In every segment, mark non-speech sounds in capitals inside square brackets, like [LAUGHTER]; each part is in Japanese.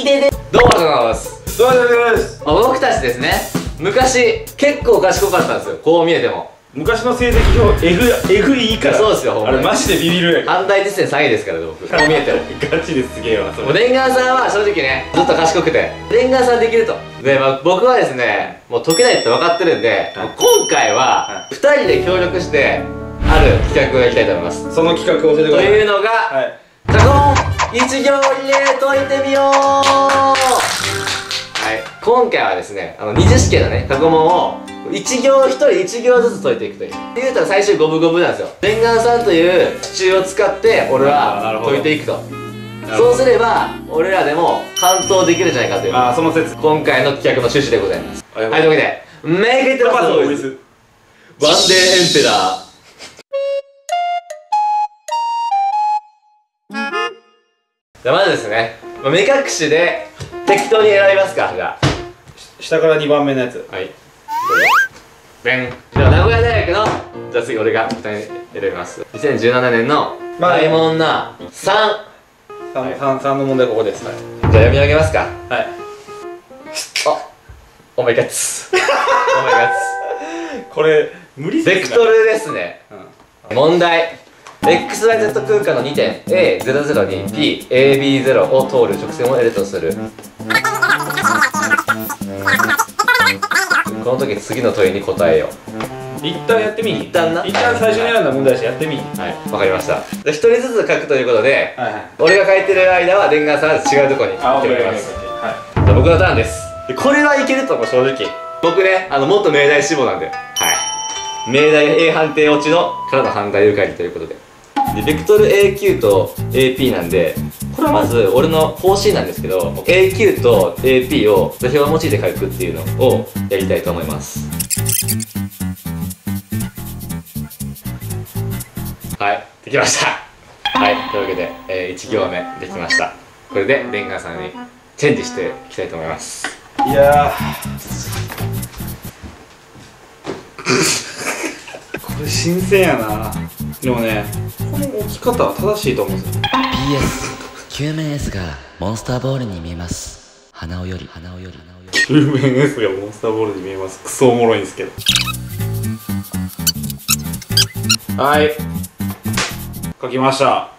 いででどうもありがとうございます。どうもありがとうございます僕たちですね。昔結構賢かったんですよ。こう見えても。昔の成績表も、どうもいから。そうですよあれマジでビビる反対どうも、どですから僕。こう見えても。ガチですげえわもうレンガーさんは正直ねずっと賢くて。レンガーさんできると。で、まあ、僕はですねもう解けないって分かってるんで、はい、今回は2人で協力してある企画をやりたいと思います。その企画を教えてください。というのが、はい、カコン一行入れといてみようはい。今回はですねあの二次試験のね過去問を1行1人1行ずつ解いていくという。言うたら最終五分五分なんですよ。念願さんという支柱を使って俺は解いていくとそうすれば俺らでも完登できるんじゃないかという。あその説。今回の企画の趣旨でございます。はいというわけで Make it a ワンデーエンペラー。じゃあまずですねまあ目隠しで適当に選びますかじゃ下から2番目のやつ。あはい。ベンじゃあ名古屋大学のじゃあ次俺が2人選びます。2017年のまあ大問な3じゃ 3, 三三の問題ここです。はい、あ読み上げますか。はい、あお前ガッツ。お前ガッ [LAUGHS] これ無理ツベクトルですね。うん。問題 XYZ 空間の2点 A00 に PAB0 を通る直線を得るとする。この時次の問いに答えよ一旦やってみ一旦な。一旦最初に選んだ問題だしやってみうはいわかりました。じゃあ1人ずつ書くということではいはい。俺が書いてる間はレンガさんは違うところにあ、オッケーオッケーオッケー決めます僕のターンです。でこれはいけると思う正直。僕ねあの元明大志望なんで。はい。明大 A 判定落ちのからの判断誘拐ということででベクトル AQ と AP なんでこれはまず俺の方針なんですけど AQ と AP を座標を用いて書くっていうのをやりたいと思います。はいできました。はいというわけで、え1行目できました。これでレンガさんにチェンジしていきたいと思います。いや [LAUGHS] これ新鮮やな。でもねこの置き方は正しいと思うんですよ PS 球面 S がモンスターボールに見えます。鼻緒より。鼻緒より。救命 S がモンスターボールに見えます。クソおもろいんですけど。はい。書きました。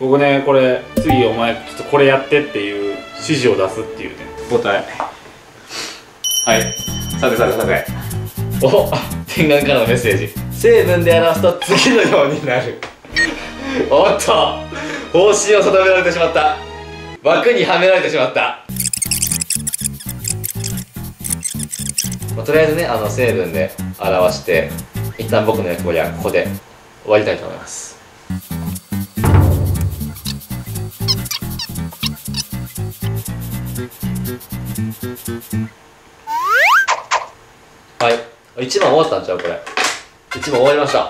僕ねこれ次お前ちょっとこれやってっていう指示を出すっていうね。答え。はい。さてさてさて。お天眼からのメッセージ成分で表すと次のようになる。おっと方針を定められてしまった。枠にはめられてしまった、まあ、とりあえずねあの成分で表して一旦僕の役割はここで終わりたいと思います。はい。1番終わったんちゃう？これ。1番終わりました。イ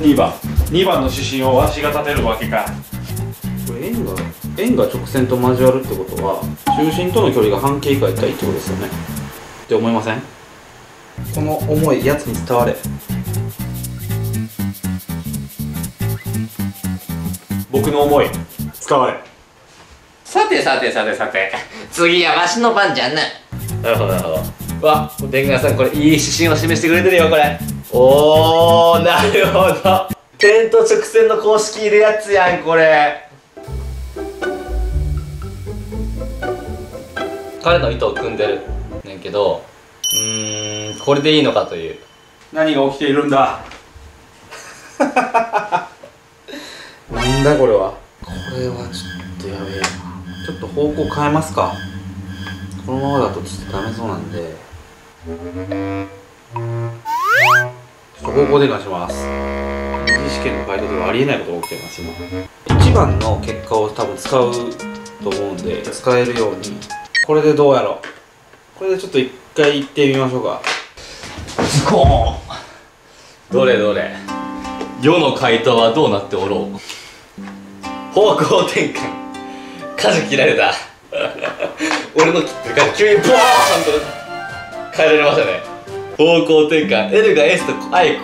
ェイ。2番。2番の指針をわしが立てるわけか。これ円が円が直線と交わるってことは中心との距離が半径以下やったらいいってことですよね。って思いません？この思いやつに伝われ。僕の思い伝われさてさてさてさて。次はわしの番じゃんななるほどなるほど。わ天眼さんこれいい指針を示してくれてるよこれ。おーなるほど。点と直線の公式いるやつやんこれ。彼の意図を組んでるねんけどうーんこれでいいのかという。何が起きているんだ？[LAUGHS] なんだこれは向変えますか？このままだとちょっとダメそうなんで。ちょっと方向転換します。二次試験の回答ではありえないことが起きてます今。1番の結果を多分使うと思うんで使えるように。これでどうやろう？これでちょっと一回行ってみましょうか。ズコーンどれどれ？世の回答はどうなっておろう？方向転換。舵切られた。[LAUGHS] 俺の切ってる舵急にボーンと変えられましたね。方向転換。L が S と相異な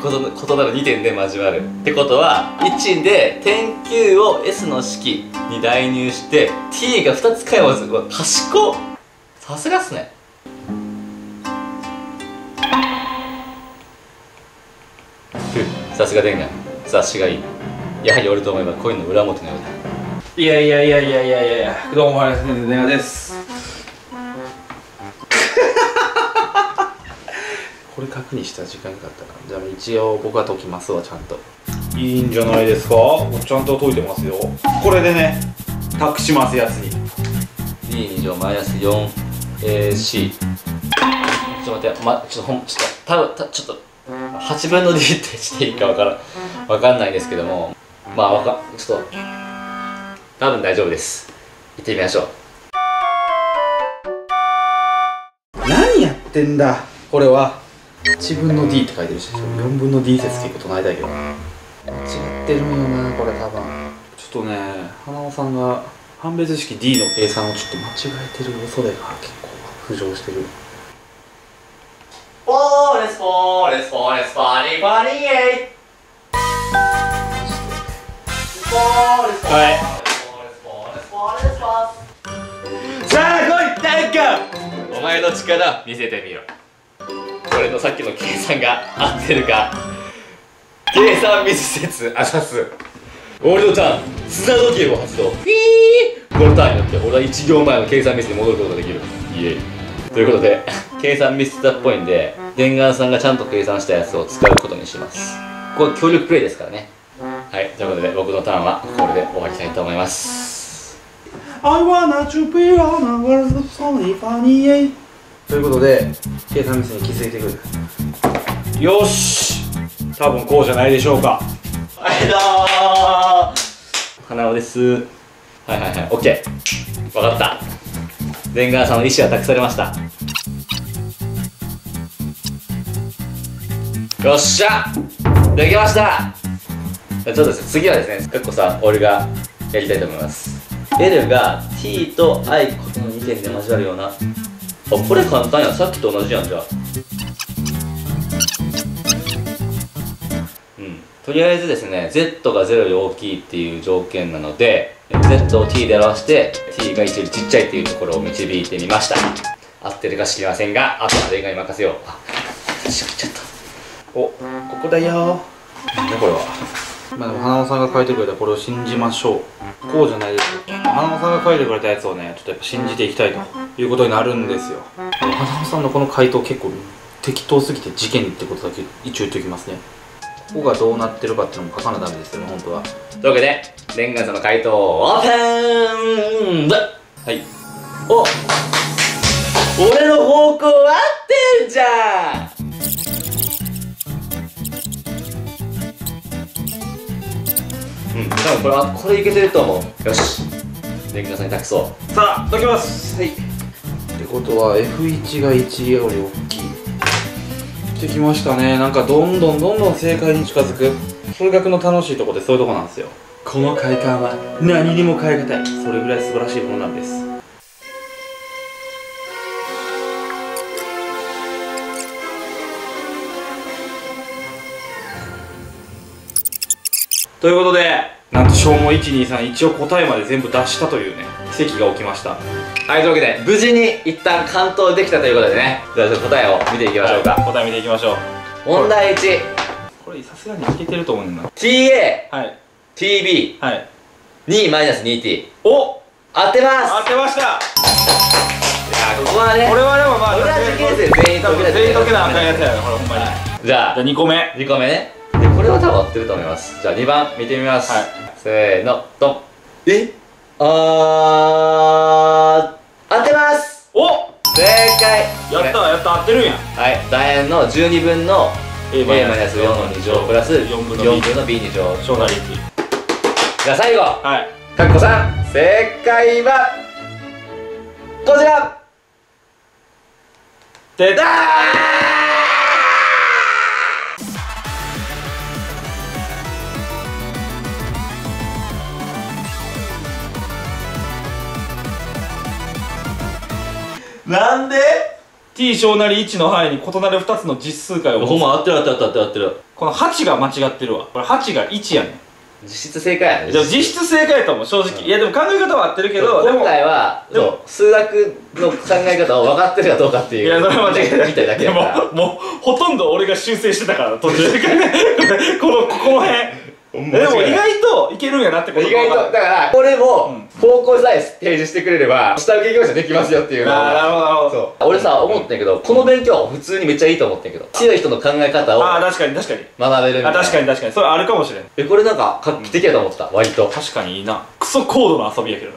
る2点で交わる。ってことは1で点 Q を S の式に代入して T が2つ買いますうわ賢っ。さすがっすね。ふさすが伝願察しがいいやはり俺と思えば恋の裏表のようだ。いやいやいやいやいやいや。どうもありがとうございます電話です。[LAUGHS] これ確認した時間かったかじゃあ一応僕は解きますわちゃんと。いいんじゃないですか？ちゃんと解いてますよ。これでね託しますやつに。D2 乗マイナス 4AC ちょっと待って、ま、ちょっとほんちょっとたたちょっと8分の D ってしていいかわからわかんないですけども。まあわかちょっと多分大丈夫です。行ってみましょう。何やってんだ？これは。8分の D って書いてるし4分の D 説結構唱えたいけど。間違ってるんよなこれ多分。ちょっとね花尾さんが判別式 D の計算をちょっと間違えてる恐れが結構浮上してる。フォーレスフォーレスフォーレスファニーファニーエイフォーレスフォーレス前の力見せてみろ。俺のさっきの計算が合ってるか。計算ミス説あざす。俺のターン砂時計を発動。フィー。このターンによって俺は1行前の計算ミスに戻ることができる。イエイ。ということで計算ミスったっぽいんで伝願さんがちゃんと計算したやつを使うことにします。これは協力プレイですからね。はいということで僕のターンはこれで終わりたいと思います。I wanna to be on a world of funny funny eight ということで計算ミスに気づいてくる。よし多分こうじゃないでしょうか。はいどう。も花尾です。はいはいはい。OK 分かった。伝願さんの意思は託されました。よっしゃ。できました。ちょっとですね次はですねかっこさん俺がやりたいと思います。L が T と I ことの2点で交わるようなあこれ簡単や。さっきと同じやんじゃあ。うん。とりあえずですね Z が0より大きいっていう条件なので Z を T で表して T が1よりちっちゃいっていうところを導いてみました。合ってるか知りませんがあとは恋愛に任せよう。あしまっちゃった。おここだよ。なんだこれはまあでも花尾さんが書いてくれたこれを信じましょう。こうじゃないですよ。花尾さんが書いてくれたやつをねちょっとやっぱ信じていきたいということになるんですよ。花尾さんのこの回答結構適当すぎて事件ってことだけ一応言っておきますね。ここがどうなってるかっていうのも書かなダメですよね本当は。というわけでレンガさんの回答をオープン!はい。お俺の方向合ってんじゃんうん。多分これはこれいけてると思う。よし。レンガさんに託そう。さあ解きます。はい。ってことは F1 が1より大きい。してきましたね。なんかどんどんどんどん正解に近づく。数学の楽しいとこってそういうとこなんですよ。この快感は何にも変え難い。それぐらい素晴らしいものなんですということでなんと消耗123一応答えまで全部出したというね奇跡が起きました。はいというわけで無事に一旦完登できたということでねじゃあちょっと答えを見ていきましょうか、答え見ていきましょう。問題 1TA これさすがにいけてると思うんだ。なはい。TB はい。2-2t お！当てます。当てました。いやここはねこれはでもまあ俺は受験生全員解けない全員解けなあかんやつやねこれほんまに。じゃあじゃあ2個目。2個目ねでこれは多分合ってると思います。じゃあ2番見てみます、はい。せーのドン。え？あー当てます。お！正解。やったやった合ってるん。やはい。楕円の12分の A マイナス4の2乗プラス4分の B 4分の b 2乗。小なりじゃあ最後。はい。かっこさん。正解はこちら。出たなんで？T 小なり1の範囲に異なる2つの実数解を持つほんま合ってる合ってる合ってる合ってるこの8が間違ってるわ。これ8が1やねん。実質正解やね。でも実質正解やと思う正直。いやでも考え方は合ってるけどで今も回はでもそう。数学の考え方を分かってるかどうかっていういやそれは間違いない。見たいだけでやから。ももうほとんど俺が修正してたから途中で。[LAUGHS] このここの辺でも意外といけるんやなってこと意外とだ。からこれも方向さえ提示してくれれば下請け業者できますよっていうのああなるほどなるほど。そう。俺さ思ったんやけどこの勉強は普通にめっちゃいいと思ったんやけど強い人の考え方をああ確かに確かに。学べるみたいな。あ確かに確かに。それあるかもしれん。えこれなんか画期的やと思った割と。確かにいいな。クソ高度な遊びやけど